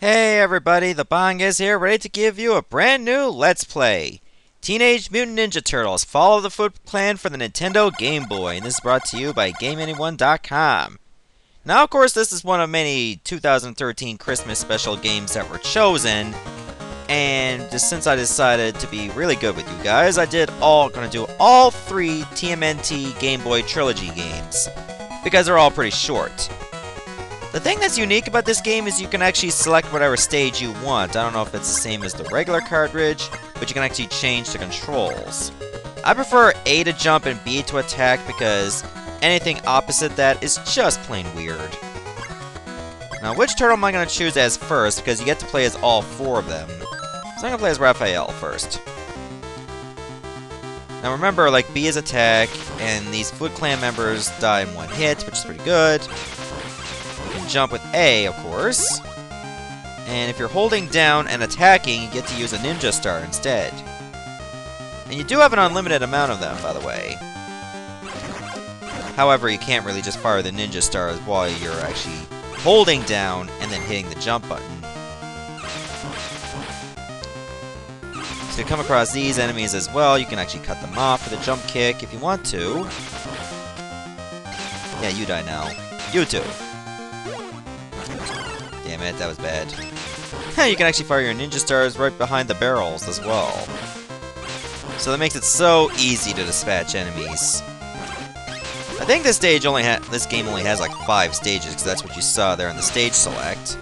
Hey everybody, the Bangaa is here, ready to give you a brand new Let's Play. Teenage Mutant Ninja Turtles, Fall of the Foot Clan for the Nintendo Game Boy, and this is brought to you by GameAnyone.com. Now, of course, this is one of many 2013 Christmas special games that were chosen, and just since I decided to be really good with you guys, I did all gonna do all three TMNT Game Boy Trilogy games, because they're all pretty short. The thing that's unique about this game is you can actually select whatever stage you want. I don't know if it's the same as the regular cartridge, but you can actually change the controls. I prefer A to jump and B to attack because anything opposite that is just plain weird. Now, which turtle am I going to choose as first? Because you get to play as all four of them. So I'm going to play as Raphael first. Now remember, like, B is attack, and these Foot Clan members die in one hit, which is pretty good jump with A, of course. And if you're holding down and attacking, you get to use a Ninja Star instead. And you do have an unlimited amount of them, by the way. However, you can't really just fire the Ninja Stars while you're actually holding down and then hitting the jump button. So you come across these enemies as well, you can actually cut them off with a jump kick if you want to. Yeah, you die now. You too. It, that was bad. you can actually fire your ninja stars right behind the barrels as well. So that makes it so easy to dispatch enemies. I think this stage only this game only has like five stages, because that's what you saw there in the stage select.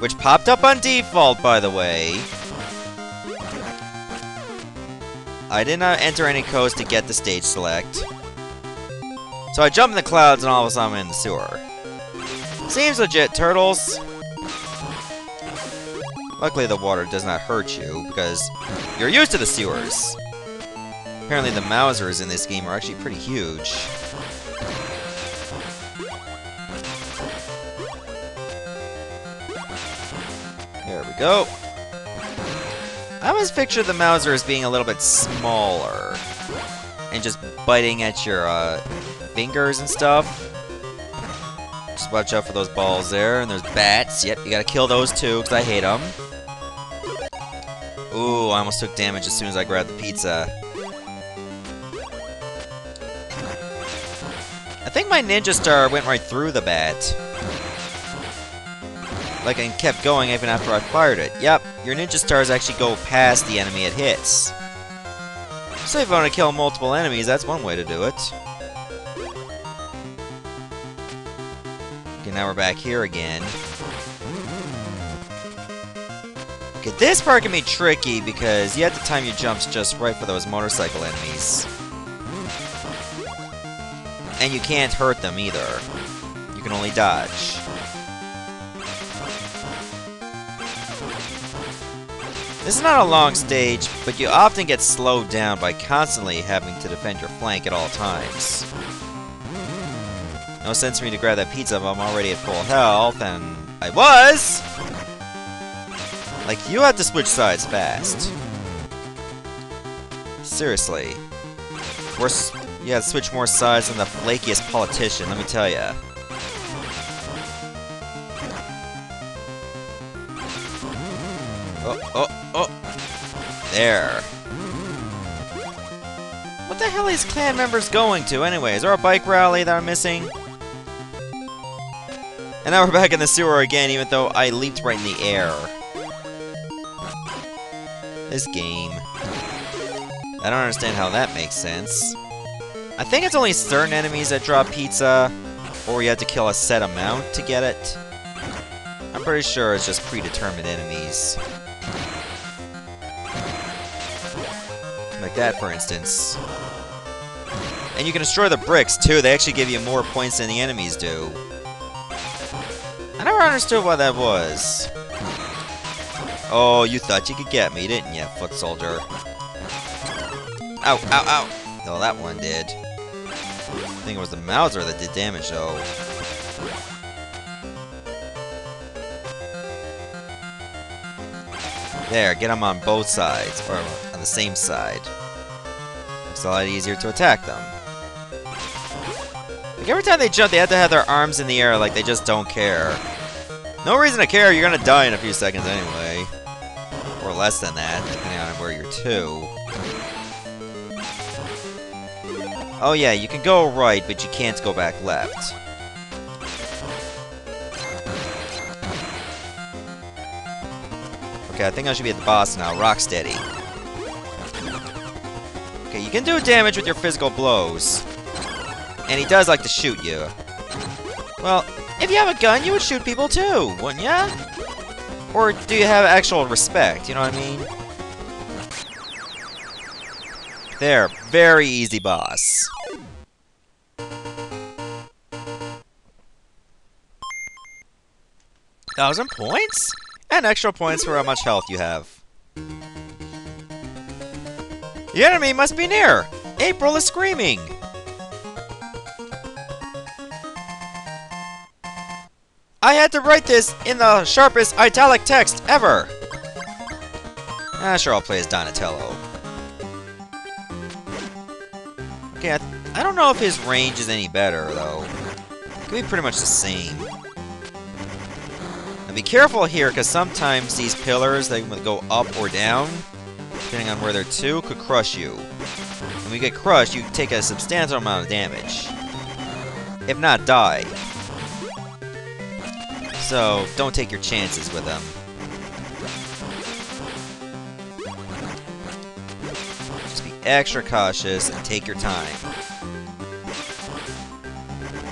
Which popped up on default, by the way. I did not enter any codes to get the stage select. So I jump in the clouds and all of a sudden I'm in the sewer. Seems legit, Turtles. Luckily the water does not hurt you, because you're used to the sewers. Apparently the Mousers in this game are actually pretty huge. There we go. I always picture the Mouser as being a little bit smaller. And just biting at your uh, fingers and stuff. Just watch out for those balls there. And there's bats. Yep, you gotta kill those too, because I hate them. Ooh, I almost took damage as soon as I grabbed the pizza. I think my Ninja Star went right through the bat. Like, and kept going even after I fired it. Yep, your Ninja Stars actually go past the enemy it hits. So if you want to kill multiple enemies, that's one way to do it. Okay, now we're back here again. Okay, this part can be tricky because you have to time your jumps just right for those motorcycle enemies. And you can't hurt them either. You can only dodge. This is not a long stage, but you often get slowed down by constantly having to defend your flank at all times. No sense for me to grab that pizza if I'm already at full health, and I was! Like, you have to switch sides fast. Seriously. You have to switch more sides than the flakiest politician, let me tell ya. Oh, oh, oh! There. What the hell these clan members going to, anyways? Is there a bike rally that I'm missing? And now we're back in the sewer again, even though I leaped right in the air. This game. I don't understand how that makes sense. I think it's only certain enemies that drop pizza, or you have to kill a set amount to get it. I'm pretty sure it's just predetermined enemies. Like that, for instance. And you can destroy the bricks, too. They actually give you more points than the enemies do. I never understood why that was. Oh, you thought you could get me, didn't you, foot soldier? Ow, ow, ow! No, that one did. I think it was the Mouser that did damage, though. There, get them on both sides, or on the same side. It's a lot easier to attack them. Every time they jump, they have to have their arms in the air like they just don't care. No reason to care, you're gonna die in a few seconds anyway. Or less than that, depending on where you're to. Oh yeah, you can go right, but you can't go back left. Okay, I think I should be at the boss now. Rocksteady. Okay, you can do damage with your physical blows. And he does like to shoot you. Well, if you have a gun, you would shoot people too, wouldn't ya? Or do you have actual respect, you know what I mean? There, very easy boss. Thousand points? And extra points for how much health you have. The enemy must be near! April is screaming! I had to write this in the sharpest italic text ever! Ah, sure, I'll play as Donatello. Okay, I, I don't know if his range is any better, though. It could be pretty much the same. Now be careful here, because sometimes these pillars, they go up or down, depending on where they're to, could crush you. When you get crushed, you take a substantial amount of damage. If not, die. So, don't take your chances with them. Just be extra cautious and take your time.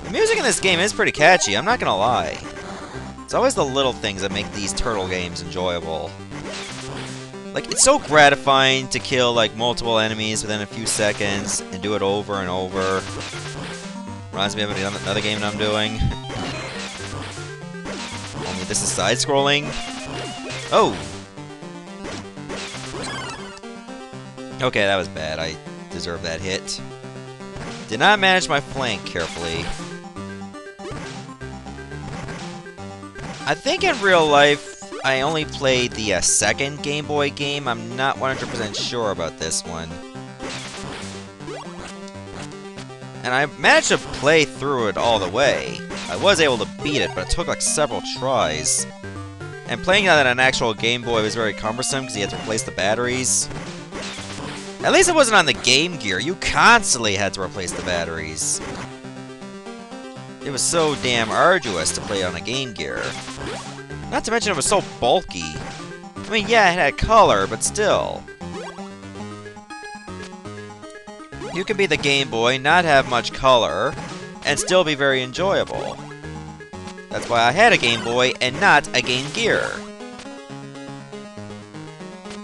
The music in this game is pretty catchy, I'm not gonna lie. It's always the little things that make these turtle games enjoyable. Like, it's so gratifying to kill, like, multiple enemies within a few seconds and do it over and over. Reminds me of another game that I'm doing. Only this is side-scrolling. Oh! Okay, that was bad. I deserve that hit. Did not manage my flank carefully. I think in real life, I only played the uh, second Game Boy game. I'm not 100% sure about this one. And I managed to play through it all the way. I was able to beat it, but it took like several tries. And playing on an actual Game Boy was very cumbersome because you had to replace the batteries. At least it wasn't on the Game Gear. You constantly had to replace the batteries. It was so damn arduous to play on a Game Gear. Not to mention it was so bulky. I mean, yeah, it had color, but still. You can be the Game Boy, not have much color, and still be very enjoyable. That's why I had a Game Boy and not a Game Gear.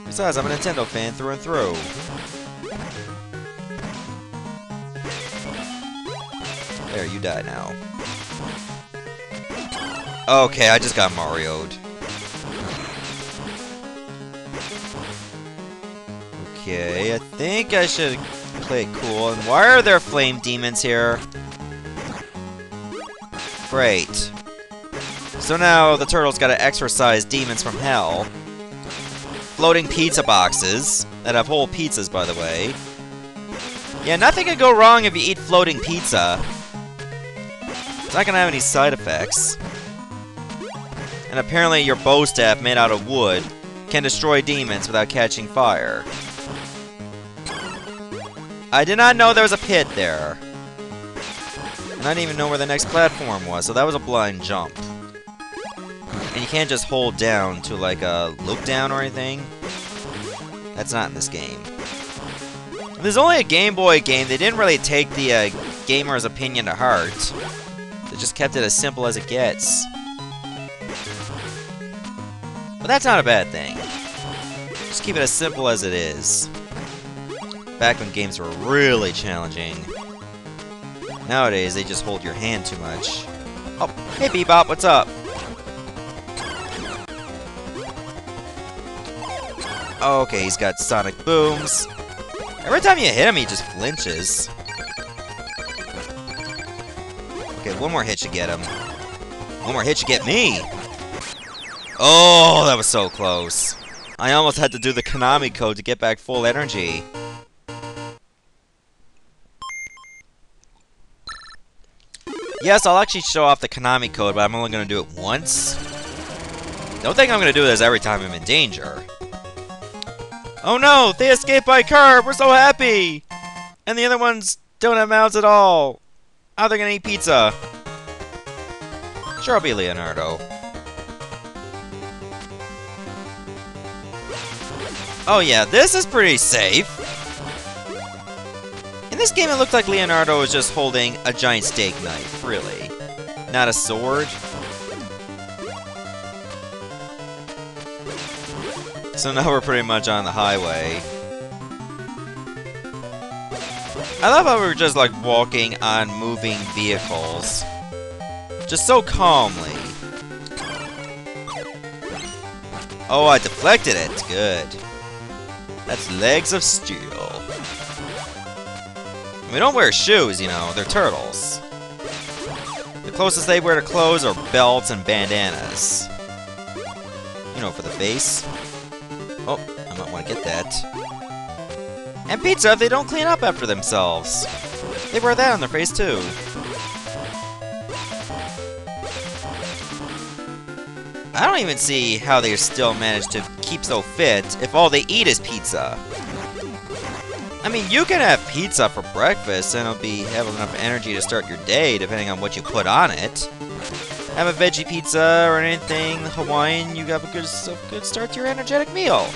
Besides, I'm a Nintendo fan through and through. There, you die now. Okay, I just got Mario'd. Okay, I think I should play it cool. And why are there flame demons here? Great. So now the turtle's gotta exorcise demons from hell. Floating pizza boxes that have whole pizzas, by the way. Yeah, nothing could go wrong if you eat floating pizza. It's not gonna have any side effects. And apparently your bow staff made out of wood can destroy demons without catching fire. I did not know there was a pit there. And I didn't even know where the next platform was, so that was a blind jump. And you can't just hold down to like a look down or anything. That's not in this game. There's only a Game Boy game. They didn't really take the uh, gamer's opinion to heart. They just kept it as simple as it gets. But that's not a bad thing. Just keep it as simple as it is. Back when games were really challenging. Nowadays, they just hold your hand too much. Oh, hey Bebop, what's up? Okay, he's got sonic booms. Every time you hit him, he just flinches. Okay, one more hit should get him. One more hit should get me! Oh, that was so close. I almost had to do the Konami code to get back full energy. Yes, I'll actually show off the Konami code, but I'm only going to do it once. Don't think I'm gonna do this every time I'm in danger. Oh no, they escaped by car. We're so happy. And the other ones don't have mouths at all. How they gonna eat pizza? Sure, I'll be Leonardo. Oh yeah, this is pretty safe. This game, it looked like Leonardo was just holding a giant steak knife, really. Not a sword. So now we're pretty much on the highway. I love how we're just like walking on moving vehicles. Just so calmly. Oh, I deflected it. Good. That's legs of steel. We don't wear shoes, you know. They're turtles. The closest they wear to clothes are belts and bandanas. You know, for the face. Oh, I might want to get that. And pizza if they don't clean up after themselves. They wear that on their face too. I don't even see how they still manage to keep so fit if all they eat is pizza. I mean, you can have pizza for breakfast and it'll be have enough energy to start your day depending on what you put on it. Have a veggie pizza or anything Hawaiian, you have a good, a good start to your energetic meal.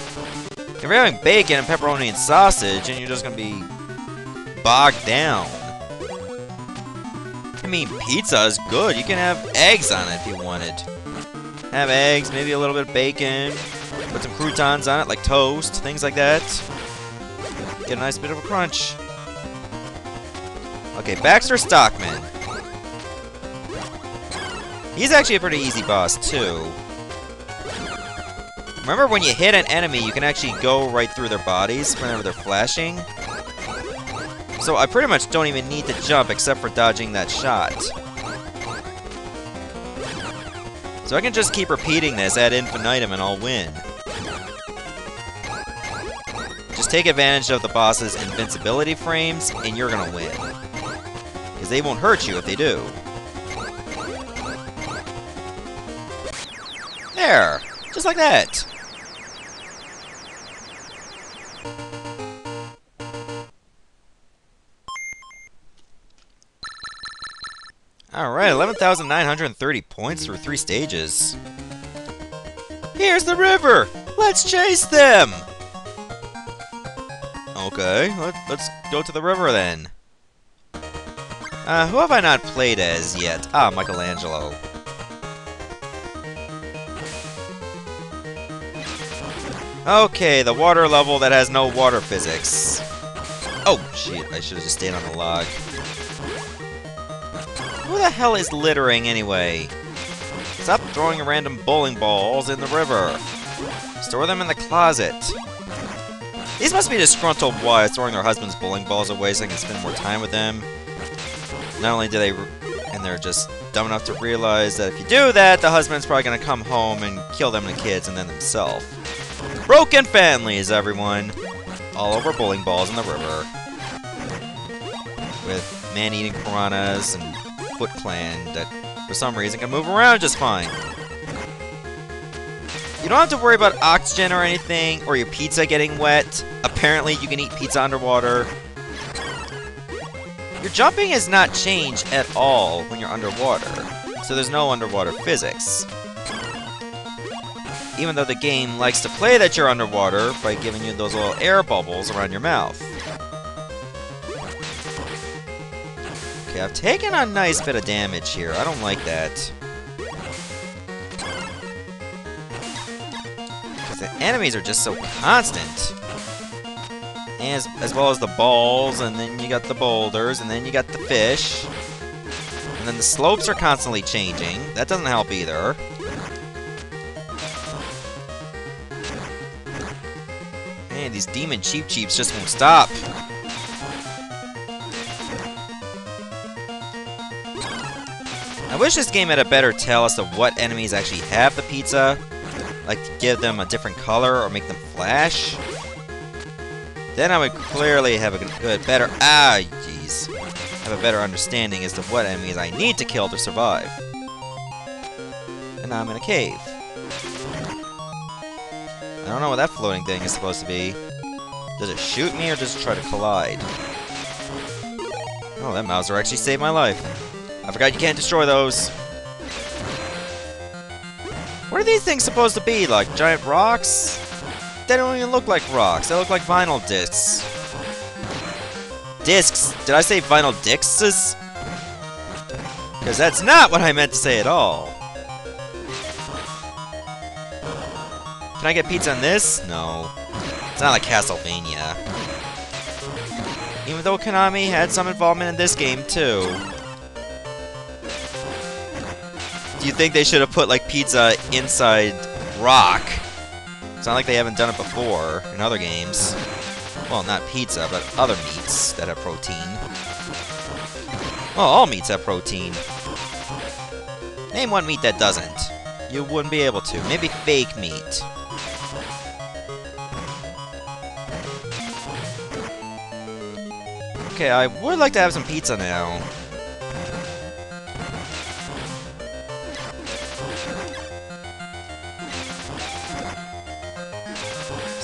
If you're having bacon and pepperoni and sausage and you're just gonna be bogged down. I mean, pizza is good. You can have eggs on it if you wanted. Have eggs, maybe a little bit of bacon, put some croutons on it, like toast, things like that. Get a nice bit of a crunch. Okay, Baxter Stockman. He's actually a pretty easy boss, too. Remember when you hit an enemy, you can actually go right through their bodies whenever they're flashing? So I pretty much don't even need to jump except for dodging that shot. So I can just keep repeating this ad infinitum and I'll win. Just take advantage of the boss's invincibility frames and you're gonna win. Because they won't hurt you if they do. There! Just like that! Alright, 11,930 points through three stages. Here's the river! Let's chase them! Okay, let, us go to the river then. Uh, who have I not played as yet? Ah, Michelangelo. Okay, the water level that has no water physics. Oh, shit, I should have just stayed on the log. Who the hell is littering anyway? Stop throwing random bowling balls in the river. Store them in the closet. These must be disgruntled wives throwing their husbands' bowling balls away so they can spend more time with them. Not only do they... And they're just dumb enough to realize that if you do that, the husband's probably going to come home and kill them and the kids and then themselves. Broken families, everyone! All over bowling balls in the river. With man-eating piranhas and Foot Clan that, for some reason, can move around just fine. You don't have to worry about oxygen or anything, or your pizza getting wet. Apparently, you can eat pizza underwater. Your jumping has not changed at all when you're underwater, so there's no underwater physics. Even though the game likes to play that you're underwater by giving you those little air bubbles around your mouth. Okay, I've taken a nice bit of damage here. I don't like that. The enemies are just so constant. As, as well as the balls, and then you got the boulders, and then you got the fish. And then the slopes are constantly changing. That doesn't help either. Man, these demon Cheep Cheeps just won't stop. I wish this game had a better tell as to what enemies actually have the pizza. Like to give them a different color or make them flash. Then I would clearly have a good, better, ah, jeez. Have a better understanding as to what enemies I need to kill to survive. And now I'm in a cave. I don't know what that floating thing is supposed to be. Does it shoot me or does it try to collide? Oh, that Mouser actually saved my life. I forgot you can't destroy those. What are these things supposed to be? Like giant rocks? They don't even look like rocks. They look like vinyl discs. Discs? Did I say vinyl discs? Because that's not what I meant to say at all. Can I get pizza on this? No. It's not like Castlevania. Even though Konami had some involvement in this game, too. You think they should have put, like, pizza inside rock? It's not like they haven't done it before in other games. Well, not pizza, but other meats that have protein. Well, all meats have protein. Name one meat that doesn't. You wouldn't be able to. Maybe fake meat. Okay, I would like to have some pizza now.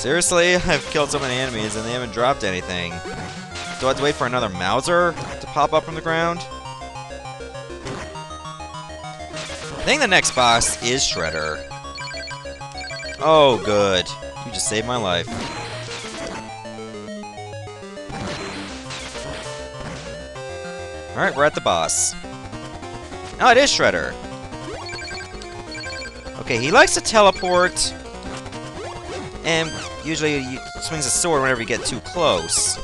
Seriously? I've killed so many enemies and they haven't dropped anything. Do I have to wait for another Mouser to pop up from the ground? I think the next boss is Shredder. Oh, good. You just saved my life. Alright, we're at the boss. Oh, it is Shredder. Okay, he likes to teleport. And usually he swings a sword whenever you get too close.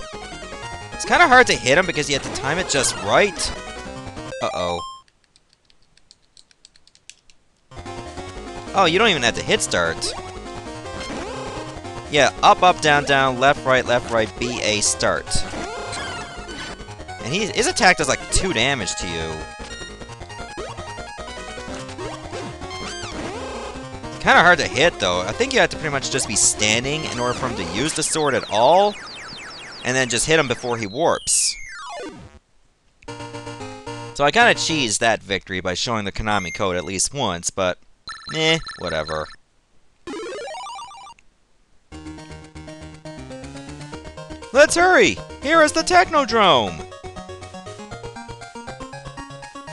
It's kind of hard to hit him because you have to time it just right. Uh-oh. Oh, you don't even have to hit start. Yeah, up, up, down, down, left, right, left, right, B, A, start. And he, his attack does like 2 damage to you. Kind of hard to hit, though. I think you have to pretty much just be standing in order for him to use the sword at all. And then just hit him before he warps. So I kind of cheesed that victory by showing the Konami code at least once, but... Eh, whatever. Let's hurry! Here is the Technodrome!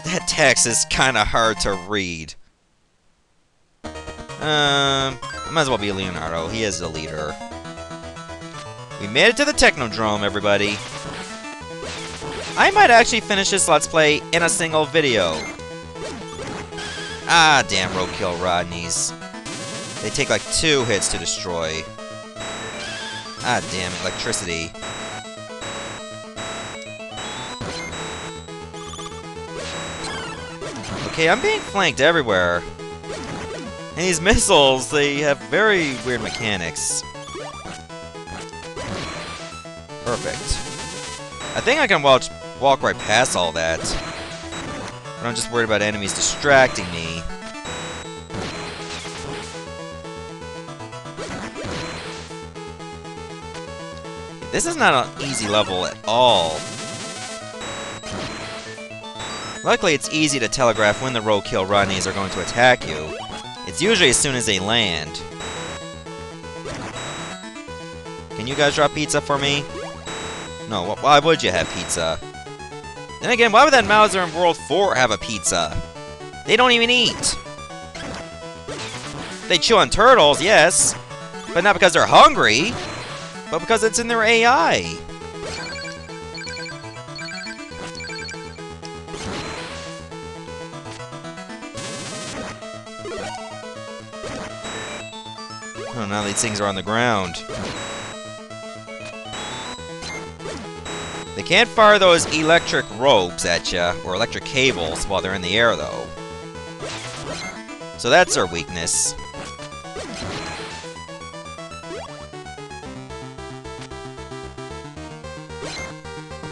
That text is kinda hard to read. Um, I might as well be Leonardo. He is the leader. We made it to the Technodrome, everybody. I might actually finish this Let's Play in a single video. Ah, damn Roadkill Rodneys. They take like two hits to destroy. Ah, damn electricity. Okay, I'm being flanked everywhere. And these missiles, they have very weird mechanics. Perfect. I think I can watch, walk right past all that. But I'm just worried about enemies distracting me. This is not an easy level at all. Luckily, it's easy to telegraph when the roadkill Rodneys are going to attack you. It's usually as soon as they land. Can you guys drop pizza for me? No, why would you have pizza? Then again, why would that Mouser in World 4 have a pizza? They don't even eat! They chew on turtles, yes, but not because they're hungry, but because it's in their AI. Now these things are on the ground. They can't fire those electric ropes at you, or electric cables, while they're in the air, though. So that's their weakness.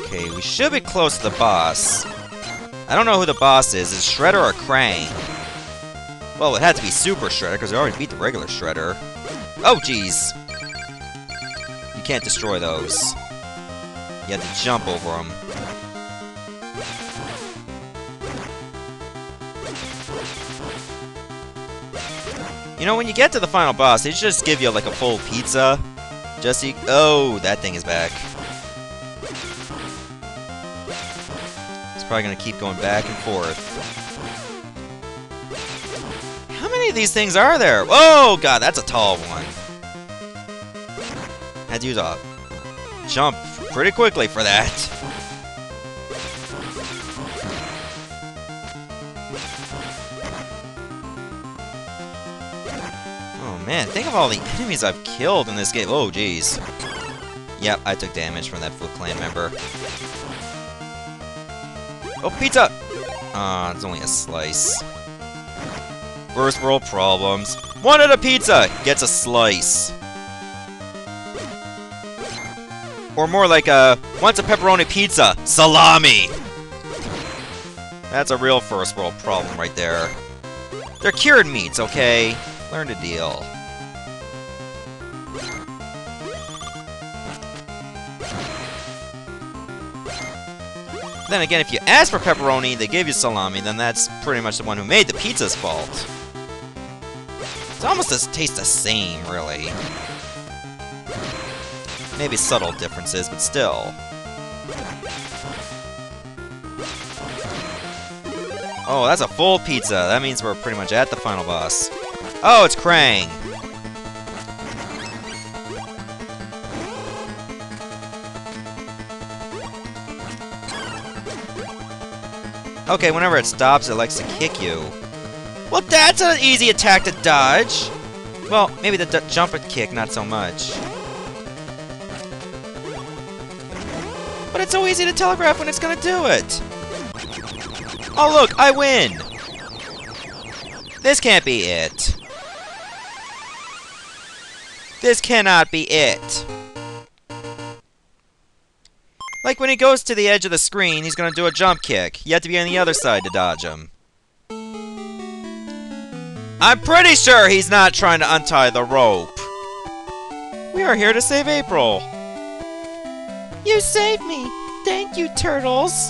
Okay, we should be close to the boss. I don't know who the boss is. Is Shredder or Krang? Well, it had to be Super Shredder, because we already beat the regular Shredder. Oh, jeez. You can't destroy those. You have to jump over them. You know, when you get to the final boss, they just give you like a full pizza. Just so you, Oh, that thing is back. It's probably gonna keep going back and forth. Of these things are there? Oh god, that's a tall one. Had to use a jump pretty quickly for that. Oh man, think of all the enemies I've killed in this game. Oh jeez. Yep, I took damage from that Foot Clan member. Oh, pizza! Ah, uh, it's only a slice. First world problems. Wanted a pizza! Gets a slice. Or more like a, wants a pepperoni pizza, salami! That's a real first world problem right there. They're cured meats, okay? Learn to deal. Then again, if you ask for pepperoni, they give you salami, then that's pretty much the one who made the pizza's fault. It almost does taste the same, really. Maybe subtle differences, but still. Oh, that's a full pizza. That means we're pretty much at the final boss. Oh, it's Krang! Okay, whenever it stops, it likes to kick you. Well, that's an easy attack to dodge! Well, maybe the jump and kick, not so much. But it's so easy to telegraph when it's gonna do it! Oh look, I win! This can't be it. This cannot be it. Like when he goes to the edge of the screen, he's gonna do a jump kick. You have to be on the other side to dodge him. I'm pretty sure he's not trying to untie the rope. We are here to save April. You saved me! Thank you, Turtles!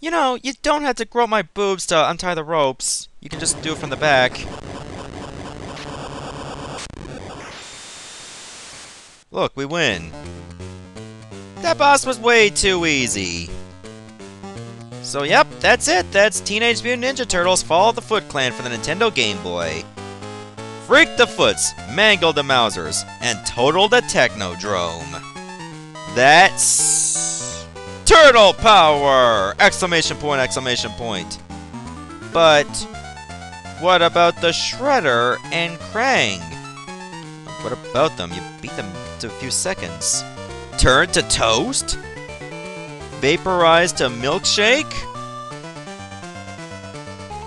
You know, you don't have to grow my boobs to untie the ropes. You can just do it from the back. Look, we win. That boss was way too easy. So yep, that's it. That's Teenage Mutant Ninja Turtles Fall of the Foot Clan for the Nintendo Game Boy. Freak the Foots, Mangle the Mousers, and Total the Technodrome. That's... Turtle Power! Exclamation point, exclamation point. But... What about the Shredder and Krang? What about them? You beat them to a few seconds. Turn to toast? Vaporize to milkshake?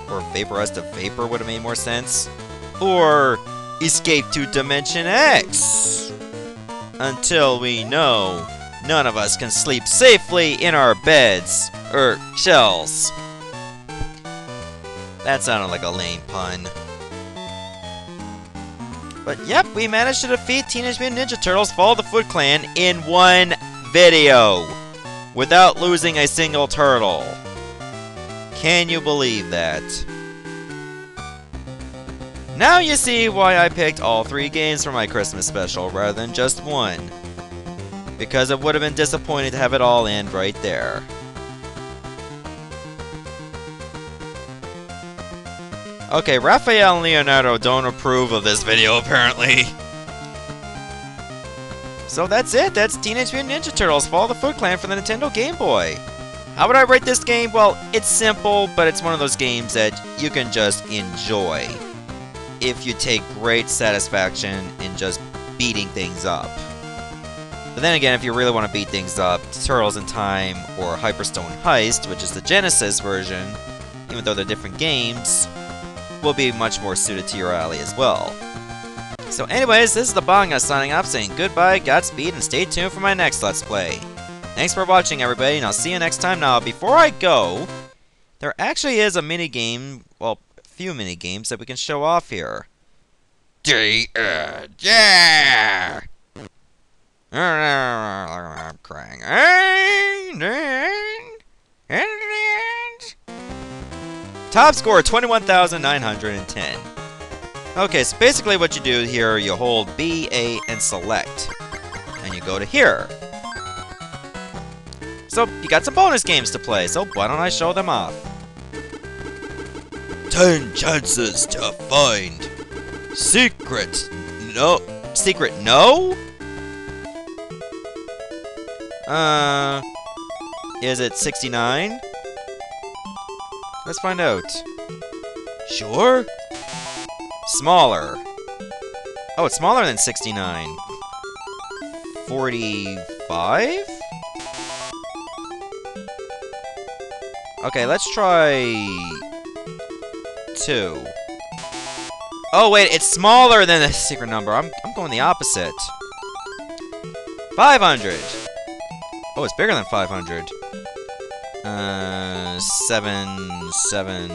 Or vaporize to vapor would have made more sense. Or escape to Dimension X. Until we know none of us can sleep safely in our beds. Er, shells. That sounded like a lame pun. But yep, we managed to defeat Teenage Mutant Ninja Turtles Fall of the Foot Clan in one video. Without losing a single turtle. Can you believe that? Now you see why I picked all three games for my Christmas special rather than just one. Because it would have been disappointing to have it all end right there. Okay, Raphael and Leonardo don't approve of this video, apparently. So that's it. That's Teenage Mutant Ninja Turtles Fall of the Foot Clan for the Nintendo Game Boy. How would I rate this game? Well, it's simple, but it's one of those games that you can just enjoy if you take great satisfaction in just beating things up. But then again, if you really want to beat things up, Turtles in Time or Hyperstone Heist, which is the Genesis version, even though they're different games, will be much more suited to your alley as well. So anyways, this is the Bangaa signing off saying goodbye, Godspeed, and stay tuned for my next Let's Play. Thanks for watching everybody, and I'll see you next time. Now, before I go, there actually is a mini game, well, a few mini games that we can show off here. D uh, yeah! I'm crying. Top score 21,910. Okay, so basically what you do here, you hold B, A, and select. And you go to here. So, you got some bonus games to play, so why don't I show them off? 10 chances to find secret no secret no? Uh is it 69? Let's find out. Sure? Smaller. Oh, it's smaller than 69. 45? Okay, let's try... 2. Oh, wait, it's smaller than the secret number. I'm, I'm going the opposite. 500! Oh, it's bigger than 500. Uh, seven, seven.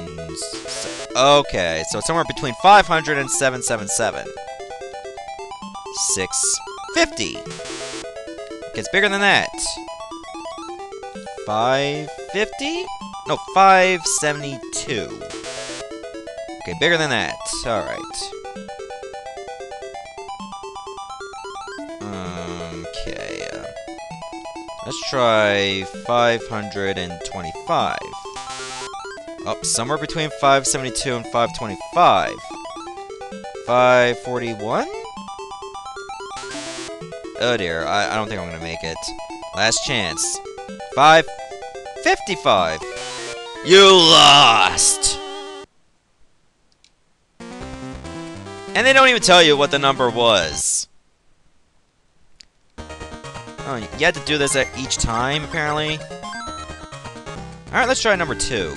Okay, so somewhere between 500 and 777. 650. Gets bigger than that. 550? No, 572. Okay, bigger than that. Alright. Okay, uh, let's try 525. Up oh, somewhere between 572 and 525. 541? Oh dear, I, I don't think I'm gonna make it. Last chance. 555. You lost! And they don't even tell you what the number was. Oh, you had to do this at each time, apparently. Alright, let's try number two.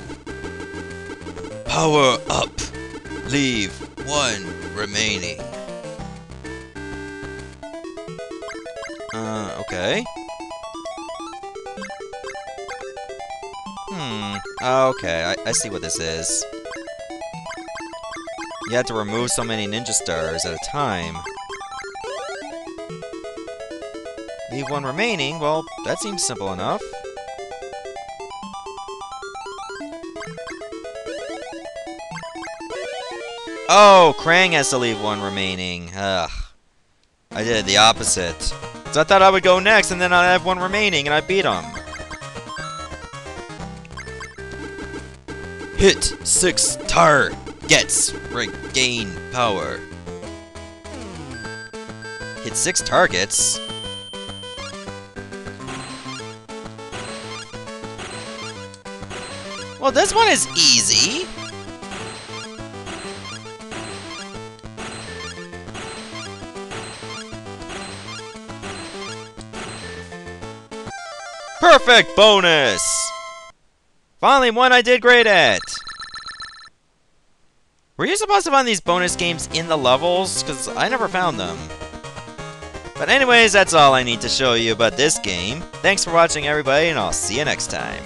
Power up. Leave one remaining. Uh, okay. Hmm. Okay, I, I see what this is. You had to remove so many ninja stars at a time. Leave one remaining? Well, that seems simple enough. Oh, Krang has to leave one remaining. Ugh. I did the opposite. So I thought I would go next, and then I'd have one remaining, and I beat him. Hit six tar gets regain power. Hit six targets. Well, this one is easy. Perfect bonus! Finally, one I did great at! Were you supposed to find these bonus games in the levels? Because I never found them. But anyways, that's all I need to show you about this game. Thanks for watching, everybody, and I'll see you next time.